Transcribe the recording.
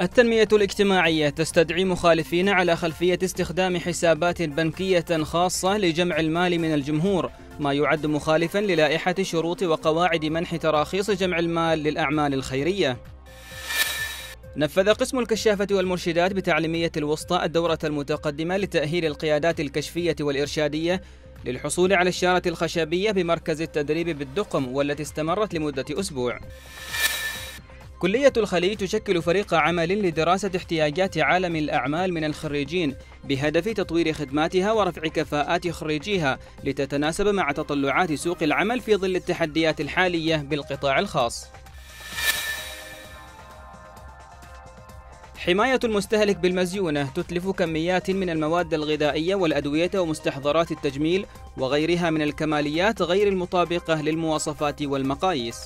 التنمية الاجتماعية تستدعي مخالفين على خلفية استخدام حسابات بنكية خاصة لجمع المال من الجمهور ما يعد مخالفا للائحة شروط وقواعد منح تراخيص جمع المال للأعمال الخيرية. نفذ قسم الكشافة والمرشدات بتعليمية الوسطى الدورة المتقدمة لتأهيل القيادات الكشفية والإرشادية للحصول على الشارة الخشبية بمركز التدريب بالدقم والتي استمرت لمدة أسبوع كلية الخليج تشكل فريق عمل لدراسة احتياجات عالم الأعمال من الخريجين بهدف تطوير خدماتها ورفع كفاءات خريجيها لتتناسب مع تطلعات سوق العمل في ظل التحديات الحالية بالقطاع الخاص. حماية المستهلك بالمزيونة تتلف كميات من المواد الغذائية والأدوية ومستحضرات التجميل وغيرها من الكماليات غير المطابقة للمواصفات والمقاييس.